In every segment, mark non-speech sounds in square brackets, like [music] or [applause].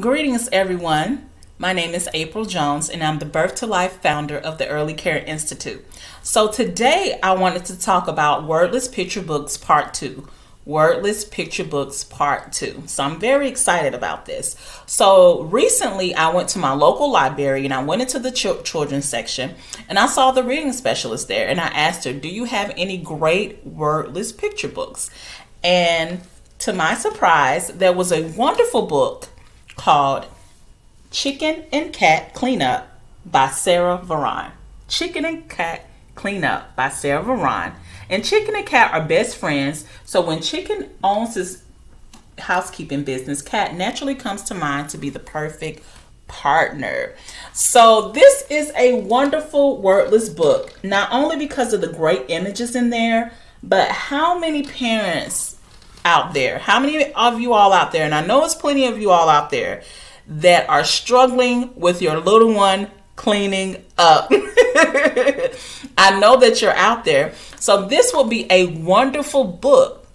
Greetings, everyone. My name is April Jones, and I'm the Birth to Life founder of the Early Care Institute. So, today I wanted to talk about Wordless Picture Books Part 2. Wordless Picture Books Part 2. So, I'm very excited about this. So, recently I went to my local library and I went into the ch- children's section and I saw the reading specialist there and I asked her, Do you have any great wordless picture books? And to my surprise, there was a wonderful book called Chicken and Cat Cleanup by Sara Varon. Chicken and Cat Cleanup by Sara Varon. And Chicken and Cat are best friends. So when Chicken owns his housekeeping business, Cat naturally comes to mind to be the perfect partner. So this is a wonderful wordless book, not only because of the great images in there, but how many parents out there, how many of you all out there, and I know it's plenty of you all out there that are struggling with your little one cleaning up. [laughs] I know that you're out there. So this will be a wonderful book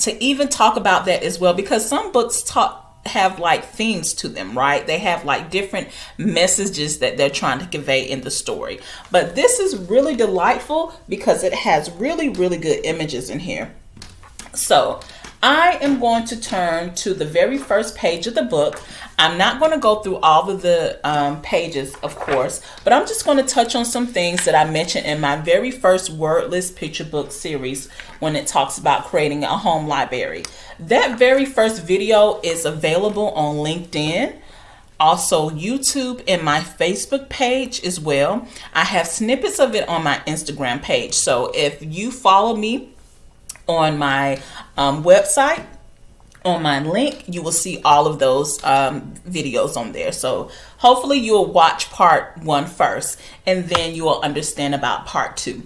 to even talk about that as well because some books talk have like themes to them, right? They have like different messages that they're trying to convey in the story. But this is really delightful because it has really, really good images in here. So I am going to turn to the very first page of the book. I'm not going to go through all of the um, pages, of course, but I'm just going to touch on some things that I mentioned in my very first wordless picture book series when it talks about creating a home library. That very first video is available on LinkedIn also YouTube and my Facebook page as well. I have snippets of it on my Instagram page. So if you follow me on my um, website on my link you will see all of those um, videos on there. So hopefully you'll watch part one first and then you will understand about part two.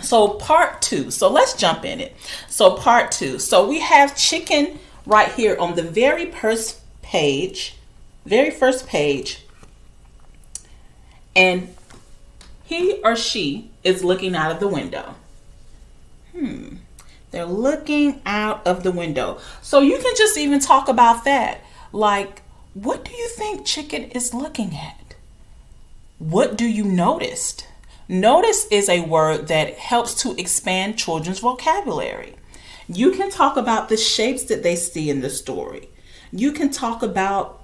So part two so let's jump in it. So part two so we have chicken right here on the very first page very first page. And he or she is looking out of the window. Hmm they're looking out of the window. So you can just even talk about that. Like, what do you think chicken is looking at? What do you notice? Notice is a word that helps to expand children's vocabulary. You can talk about the shapes that they see in the story. You can talk about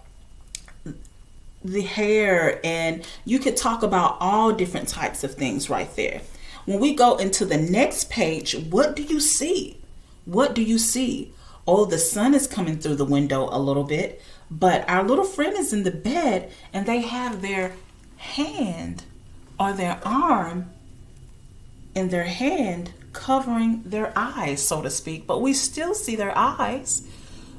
the hair and you could talk about all different types of things right there. When we go into the next page, what do you see? What do you see? Oh, the sun is coming through the window a little bit, but our little friend is in the bed and they have their hand or their arm in their hand covering their eyes, so to speak, but we still see their eyes.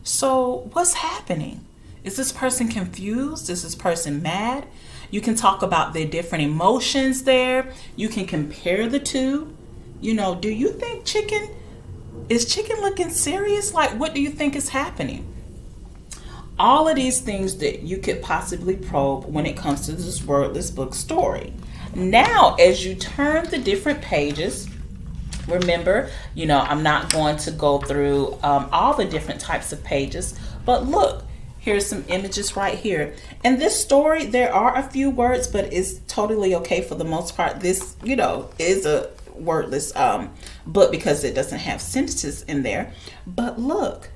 So, what's happening? Is this person confused? Is this person mad? You can talk about the different emotions there. You can compare the two. You know, do you think chicken is chicken looking serious? Like, what do you think is happening? All of these things that you could possibly probe when it comes to this wordless book story. Now, as you turn the different pages, remember, you know, I'm not going to go through um, all the different types of pages, but look, Here's some images right here. In this story, there are a few words, but it's totally okay for the most part. This, you know, is a wordless um, book because it doesn't have sentences in there. But look,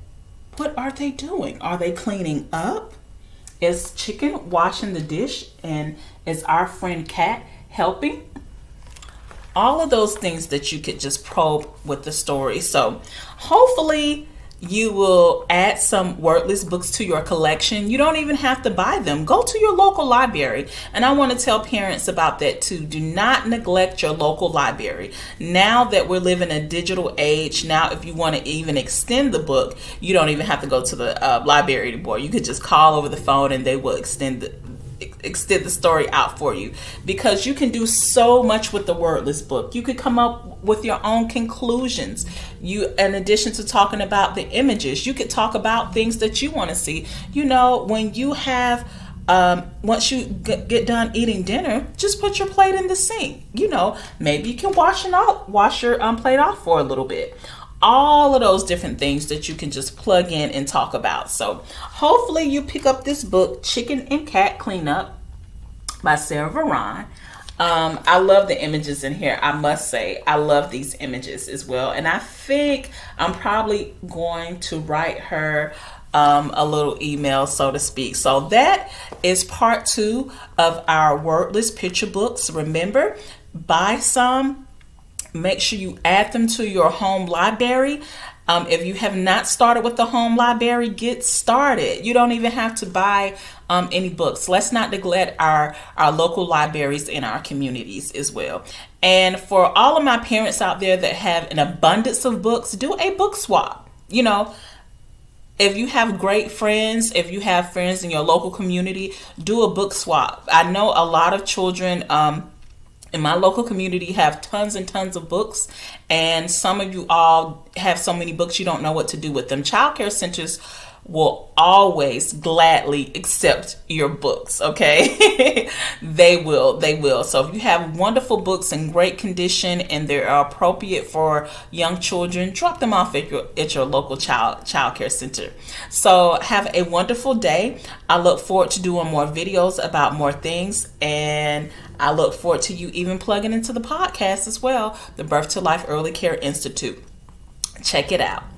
what are they doing? Are they cleaning up? Is chicken washing the dish? And is our friend cat helping? All of those things that you could just probe with the story. So hopefully you will add some wordless books to your collection. You don't even have to buy them. Go to your local library. And I want to tell parents about that too. Do not neglect your local library. Now that we're living in a digital age, now if you want to even extend the book, you don't even have to go to the uh, library anymore. You could just call over the phone and they will extend the, extend the story out for you because you can do so much with the wordless book. You could come up with your own conclusions. You in addition to talking about the images, you could talk about things that you want to see. You know, when you have um, once you get done eating dinner, just put your plate in the sink. You know, maybe you can wash it off, wash your um, plate off for a little bit. all of those different things that you can just plug in and talk about. So hopefully you pick up this book, Chicken and Cat Cleanup by Sara Varon. Um, I love the images in here. I must say, I love these images as well. And I think I'm probably going to write her um, a little email, so to speak. So that is part two of our wordless picture books. Remember, buy some. Make sure you add them to your home library. Um, if you have not started with the home library, get started. You don't even have to buy um, any books. Let's not neglect our, our local libraries in our communities as well. And for all of my parents out there that have an abundance of books, do a book swap. You know, if you have great friends, if you have friends in your local community, do a book swap. I know a lot of children um, in my local community have tons and tons of books, and some of you all have so many books you don't know what to do with them. Child care centers will always gladly accept your books okay? [laughs] They will they will. So if you have wonderful books in great condition and they're appropriate for young children drop them off at your at your local child child care center. So have a wonderful day. I look forward to doing more videos about more things and i look forward to you even plugging into the podcast as well the birth to life early care institute. Check it out